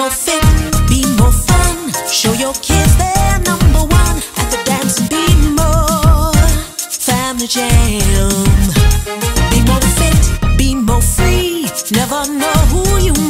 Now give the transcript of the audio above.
more fit, be more fun. Show your kids they're number one at the dance be more family jam. Be more fit, be more free. Never know who you